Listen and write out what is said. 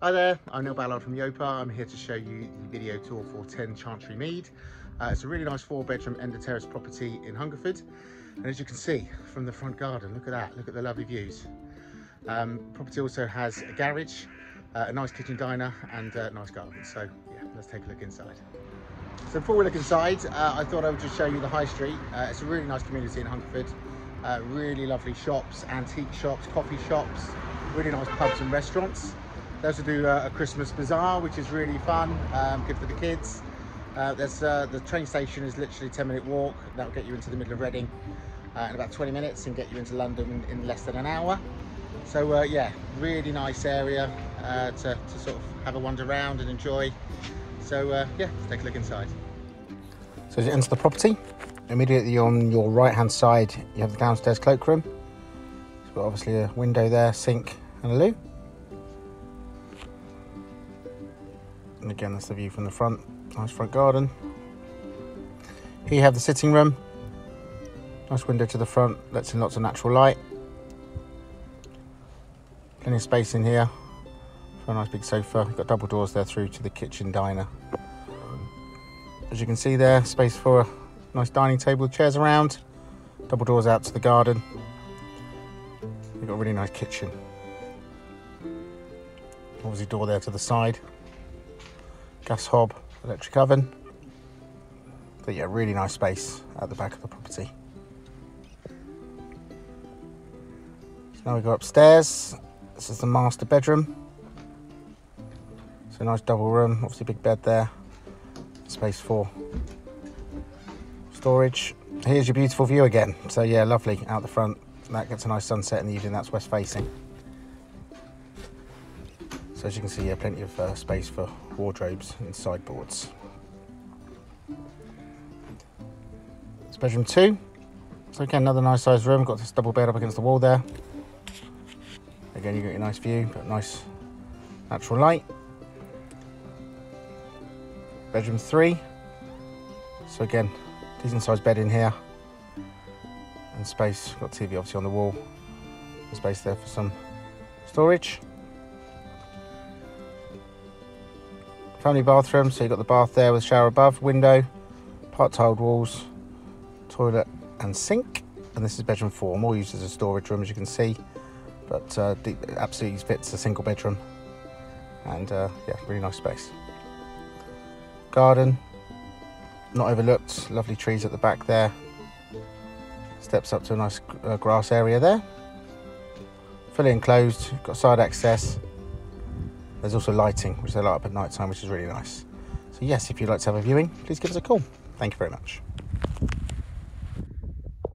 Hi there, I'm Neil Ballard from Yopa. I'm here to show you the video tour for 10 Chantry Mead. Uh, it's a really nice four bedroom end terrace property in Hungerford. And as you can see from the front garden, look at that, look at the lovely views. Um, property also has a garage, uh, a nice kitchen diner and a nice garden. So yeah, let's take a look inside. So before we look inside, uh, I thought I would just show you the high street. Uh, it's a really nice community in Hungerford. Uh, really lovely shops, antique shops, coffee shops, really nice pubs and restaurants. They also do uh, a Christmas bazaar, which is really fun, um, good for the kids. Uh, there's uh, the train station is literally a 10 minute walk. That'll get you into the middle of Reading uh, in about 20 minutes and get you into London in, in less than an hour. So uh, yeah, really nice area to, to sort of have a wander around and enjoy. So yeah, let's take a look inside. So as you enter the property, immediately on your right hand side, you have the downstairs cloakroom. It's got obviously a window there, sink and a loo. And again, that's the view from the front. Nice front garden. Here you have the sitting room. Nice window to the front, lets in lots of natural light. Plenty of space in here for a nice big sofa. You've got double doors there through to the kitchen diner. As you can see there, space for a nice dining table, with chairs around, double doors out to the garden. You've got a really nice kitchen. Obviously door there to the side. Gas hob, electric oven. But yeah, really nice space at the back of the property. So now we go upstairs. This is the master bedroom. So nice double room, obviously big bed there. Space for storage. Here's your beautiful view again. So yeah, lovely out the front. That gets a nice sunset in the evening. That's west facing. So as you can see, yeah, plenty of uh, space for wardrobes and sideboards. It's bedroom two. So again, another nice sized room. Got this double bed up against the wall there. Again, you got your nice view, got nice natural light. Bedroom three. So again, decent sized bed in here. And space, got TV obviously on the wall. Space there for some storage. Family bathroom, so you've got the bath there with shower above, window, part tiled walls, toilet and sink. And this is bedroom four, more used as a storage room as you can see, but uh, absolutely fits a single bedroom. And uh, yeah, really nice space. Garden, not overlooked, lovely trees at the back there. Steps up to a nice uh, grass area there. Fully enclosed, got side access, there's also lighting, which they light up at night time, which is really nice. So yes, if you'd like to have a viewing, please give us a call. Thank you very much.